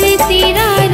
felicidad.